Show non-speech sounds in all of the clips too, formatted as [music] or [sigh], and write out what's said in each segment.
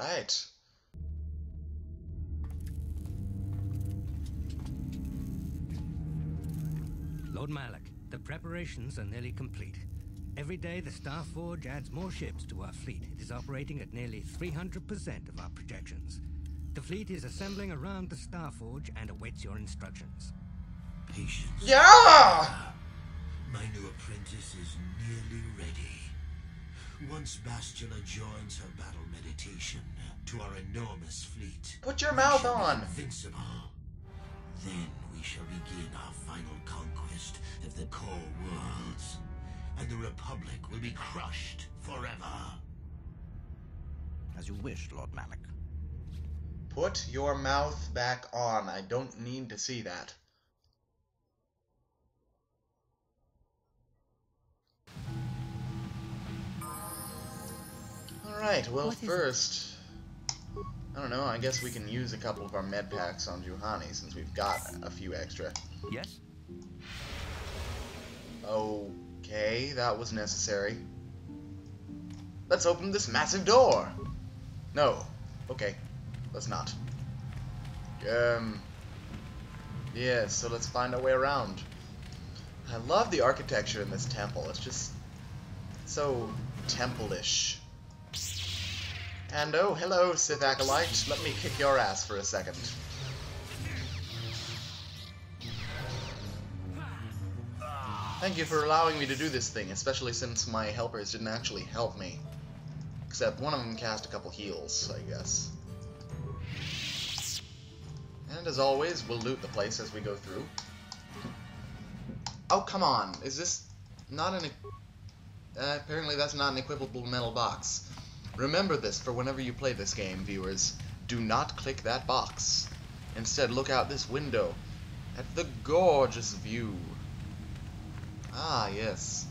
Alright. Lord Malak, the preparations are nearly complete. Every day, the Star Forge adds more ships to our fleet. It is operating at nearly 300% of our projections. The fleet is assembling around the Star Forge and awaits your instructions. Patience. Yeah! My new apprentice is nearly ready. Once Bastila joins her battle meditation to our enormous fleet, Put your mouth be on. Invincible. Then we shall begin our final conquest of the core worlds, and the Republic will be crushed forever. As you wish, Lord Malak. Put your mouth back on. I don't need to see that. Alright, well, What is it? first. I don't know, I guess we can use a couple of our med packs on Juhani since we've got a few extra. Yes? Okay, that was necessary. Let's open this massive door! No. Okay, let's not. Um. Yeah, so let's find our way around. I love the architecture in this temple. It's just so temple-ish. And oh, hello, Sith Acolyte. Let me kick your ass for a second. Thank you for allowing me to do this thing, especially since my helpers didn't actually help me. Except one of them cast a couple heals, I guess. And as always, we'll loot the place as we go through. Oh, come on. Is this not an... Uh, apparently that's not an equipable metal box. Remember this for whenever you play this game, viewers. Do not click that box. Instead, look out this window at the gorgeous view. Ah, yes.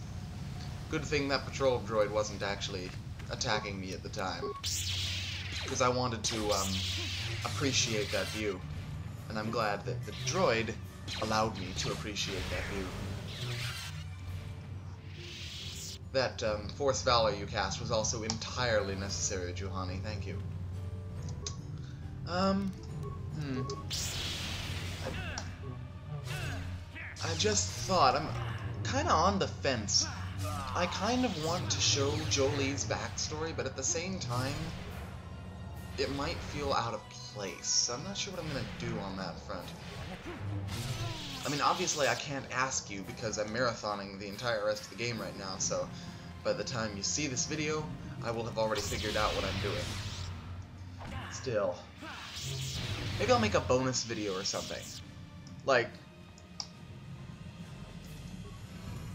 Good thing that patrol droid wasn't actually attacking me at the time. Because I wanted to, um, appreciate that view. And I'm glad that the droid allowed me to appreciate that view. That, um, Force Valor you cast was also entirely necessary, Juhani. Thank you. Um, hmm. I, I just thought, I'm kind of on the fence. I kind of want to show Jolee's backstory, but at the same time, it might feel out of place. I'm not sure what I'm going to do on that front. I mean, obviously I can't ask you because I'm marathoning the entire rest of the game right now, so by the time you see this video, I will have already figured out what I'm doing. Still. Maybe I'll make a bonus video or something. Like,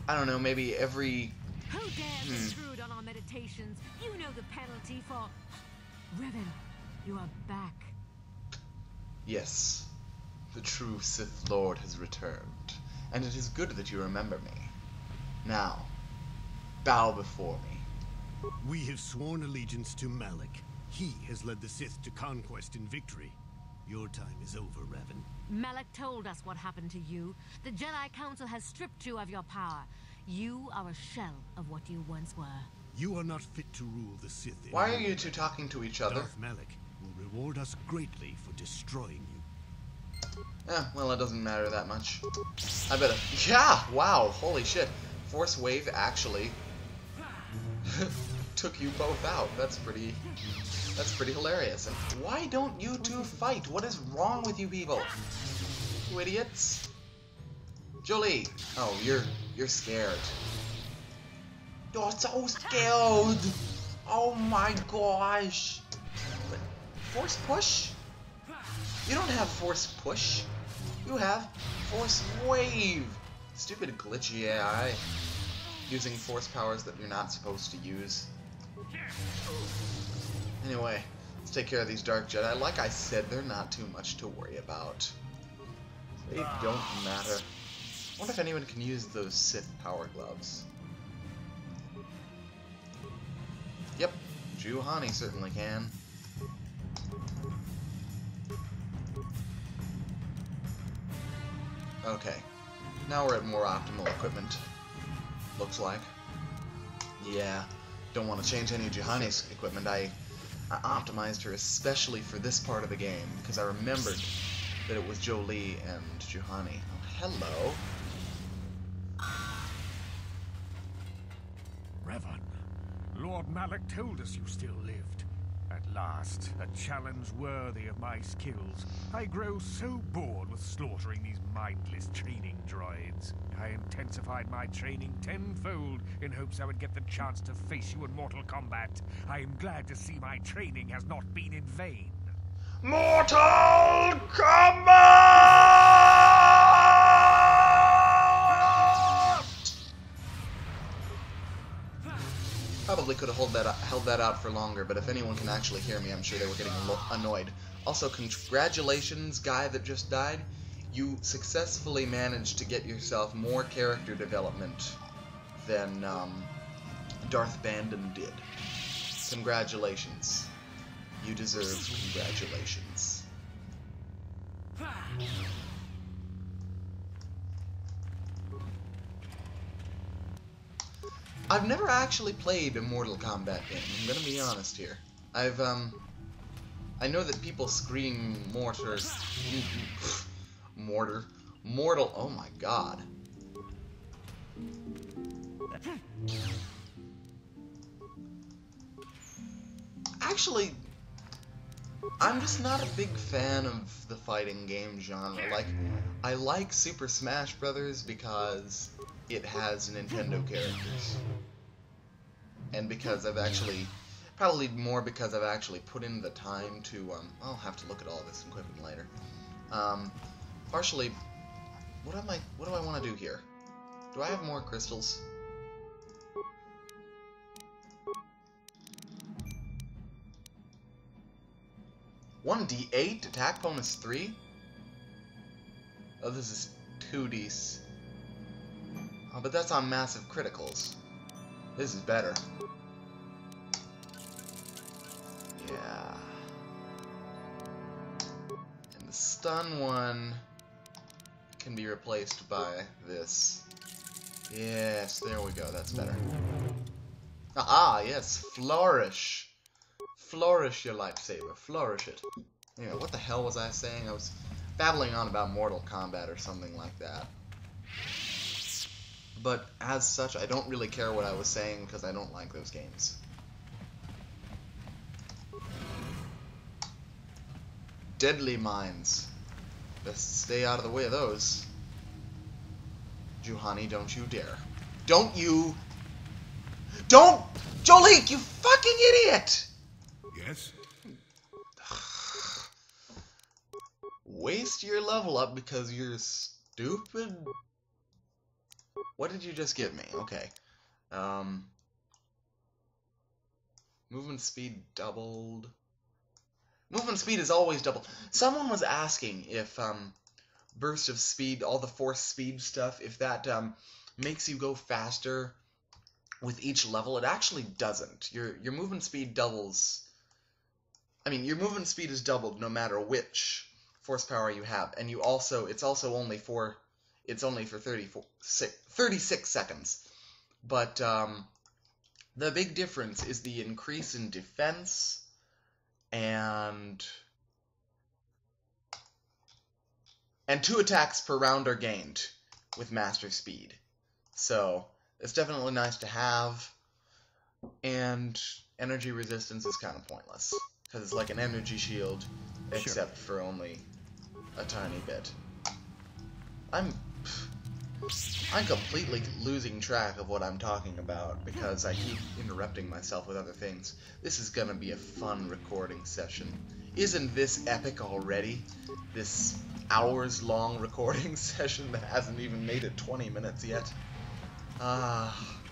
I don't know, maybe every How dare Hmm. intrude on our meditations? You know the penalty for. Revan, you are back. Yes, the true Sith Lord has returned, and it is good that you remember me. Now, bow before me. We have sworn allegiance to Malak. He has led the Sith to conquest and victory. Your time is over, Revan. Malak told us what happened to you. The Jedi Council has stripped you of your power. You are a shell of what you once were. You are not fit to rule the Sith. Why are you two talking to each other? Darth Malak will reward us greatly for destroying you. Eh, well, it doesn't matter that much. I better... [laughs] Yeah! Wow! Holy shit! Force Wave actually [laughs] took you both out. That's pretty. That's pretty hilarious. And why don't you two fight? What is wrong with you people? You idiots! Jolee! Oh, you're you're scared. You're so scared! Oh my gosh! Force push? You don't have force push. You have force wave. Stupid glitchy AI. Using force powers that you're not supposed to use. Anyway, let's take care of these Dark Jedi. Like I said, they're not too much to worry about. They don't matter. I wonder if anyone can use those Sith power gloves. Yep, Juhani certainly can. Okay. Now we're at more optimal equipment. Looks like. Yeah. Don't want to change any of equipment. I I optimized her especially for this part of the game because I remembered that it was Jolee and Juhani. Oh, hello. Revan, Lord Malak told us you still lived. Last, a challenge worthy of my skills. I grow so bored with slaughtering these mindless training droids. I intensified my training tenfold in hopes I would get the chance to face you in mortal combat. I am glad to see my training has not been in vain. Mortal Kombat! Could have held that held that out for longer, but if anyone can actually hear me, I'm sure they were getting annoyed. Also, congratulations, guy that just died. You successfully managed to get yourself more character development than um, Darth Bandon did. Congratulations. You deserve congratulations. I've never actually played a Mortal Kombat game, I'm gonna be honest here. I've, um... I know that people scream mortar... [laughs] mortar... Mortal... Oh my god. Actually, I'm just not a big fan of the fighting game genre. Like, I like Super Smash Brothers because it has Nintendo characters. And because I've actually, probably more because I've actually put in the time to, um, I'll have to look at all this equipment later. Um, partially, what am I, what do I want to do here? Do I have more crystals? 1d8, attack bonus 3? Oh, this is 2d... Oh, but that's on massive criticals. This is better. Yeah. And the stun one can be replaced by this. Yes, there we go, that's better. Ah, yes, flourish flourish your lightsaber. Flourish it. Anyway, what the hell was I saying? I was babbling on about Mortal Kombat or something like that. But as such, I don't really care what I was saying because I don't like those games. Deadly mines. Best stay out of the way of those. Juhani, don't you dare. Don't you... Don't... Joleek, you fucking idiot! Yes? Waste your level up because you're stupid? What did you just give me? Okay. Um, movement speed doubled. Movement speed is always doubled. Someone was asking if um, burst of speed, all the force speed stuff, if that um, makes you go faster with each level. It actually doesn't. Your your movement speed doubles I mean, your movement speed is doubled no matter which force power you have, and you also it's also only for it's only for 36 seconds. But um, the big difference is the increase in defense and and two attacks per round are gained with master speed. So it's definitely nice to have, and energy resistance is kind of pointless because it's like an energy shield, except sure. for only a tiny bit. I'm I'm completely losing track of what I'm talking about because I keep interrupting myself with other things. This is gonna be a fun recording session. Isn't this epic already? This hours long [laughs] recording [laughs] session that hasn't even made it 20 minutes yet? Ah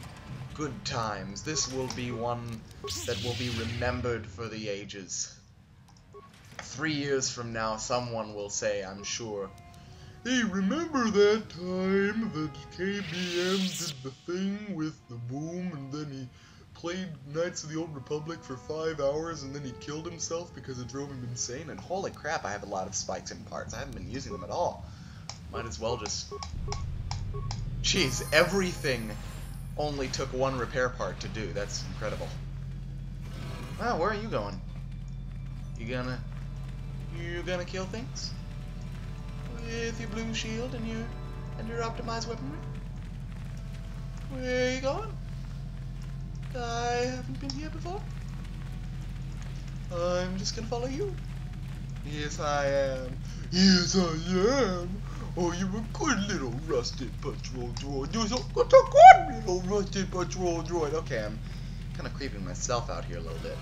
good times. This will be one that will be remembered for the ages. Three years from now, someone will say, I'm sure, Hey, remember that time that KBM did the thing with the boom and then he played Knights of the Old Republic for five hours and then he killed himself because it drove him insane? And holy crap, I have a lot of spikes and parts. I haven't been using them at all. Might as well just... Jeez, everything only took one repair part to do. That's incredible. Wow, where are you going? You gonna you gonna kill things with your blue shield and your and your optimized weaponry? Where are you going? I haven't been here before. I'm just gonna follow you. Yes, I am. Yes, I am. Oh, you're a good little rusted patrol droid. You're so a good little rusted patrol droid. Okay, I'm kind of creeping myself out here a little bit.